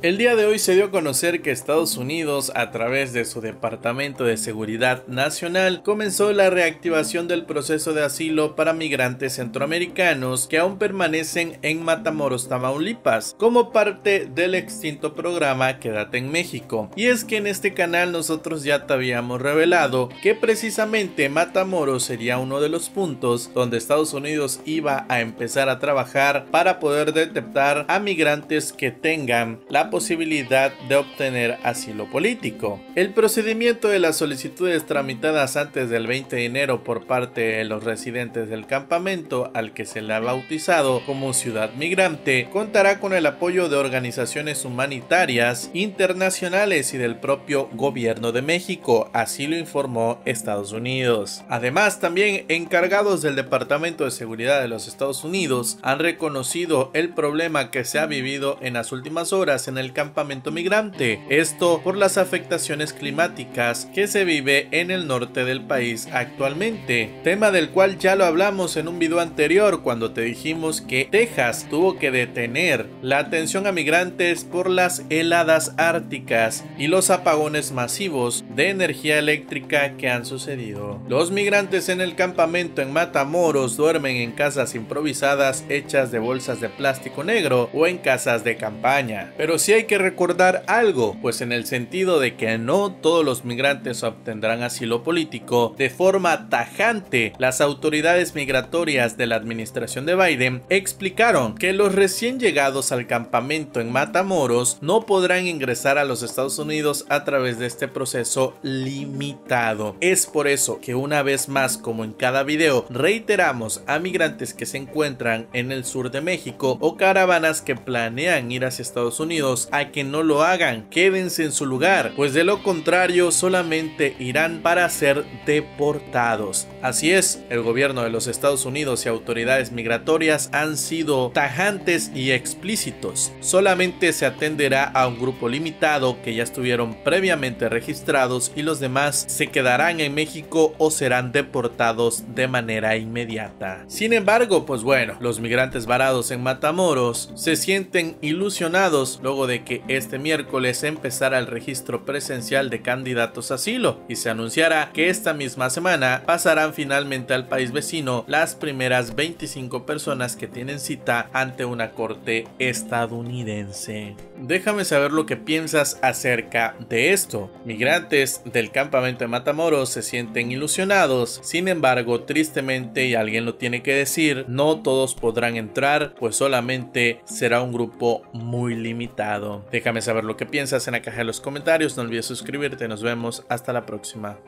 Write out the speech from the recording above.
El día de hoy se dio a conocer que Estados Unidos, a través de su Departamento de Seguridad Nacional, comenzó la reactivación del proceso de asilo para migrantes centroamericanos que aún permanecen en Matamoros, Tamaulipas, como parte del extinto programa Quédate en México. Y es que en este canal nosotros ya te habíamos revelado que precisamente Matamoros sería uno de los puntos donde Estados Unidos iba a empezar a trabajar para poder detectar a migrantes que tengan la posibilidad de obtener asilo político. El procedimiento de las solicitudes tramitadas antes del 20 de enero por parte de los residentes del campamento al que se le ha bautizado como ciudad migrante contará con el apoyo de organizaciones humanitarias internacionales y del propio gobierno de México, así lo informó Estados Unidos. Además, también encargados del Departamento de Seguridad de los Estados Unidos han reconocido el problema que se ha vivido en las últimas horas en el campamento migrante. Esto por las afectaciones climáticas que se vive en el norte del país actualmente. Tema del cual ya lo hablamos en un video anterior cuando te dijimos que Texas tuvo que detener la atención a migrantes por las heladas árticas y los apagones masivos de energía eléctrica que han sucedido. Los migrantes en el campamento en Matamoros duermen en casas improvisadas hechas de bolsas de plástico negro o en casas de campaña. Pero si hay que recordar algo, pues en el sentido de que no todos los migrantes obtendrán asilo político de forma tajante, las autoridades migratorias de la administración de Biden explicaron que los recién llegados al campamento en Matamoros no podrán ingresar a los Estados Unidos a través de este proceso limitado. Es por eso que una vez más, como en cada video, reiteramos a migrantes que se encuentran en el sur de México o caravanas que planean ir hacia Estados Unidos a que no lo hagan, quédense en su lugar, pues de lo contrario solamente irán para ser deportados. Así es, el gobierno de los Estados Unidos y autoridades migratorias han sido tajantes y explícitos. Solamente se atenderá a un grupo limitado que ya estuvieron previamente registrados y los demás se quedarán en México o serán deportados de manera inmediata. Sin embargo, pues bueno, los migrantes varados en Matamoros se sienten ilusionados luego de que este miércoles empezara el registro presencial de candidatos a asilo y se anunciará que esta misma semana pasarán finalmente al país vecino las primeras 25 personas que tienen cita ante una corte estadounidense. Déjame saber lo que piensas acerca de esto. Migrantes del campamento de Matamoros se sienten ilusionados, sin embargo, tristemente, y alguien lo tiene que decir, no todos podrán entrar, pues solamente será un grupo muy limitado. Déjame saber lo que piensas en la caja de los comentarios, no olvides suscribirte, nos vemos, hasta la próxima.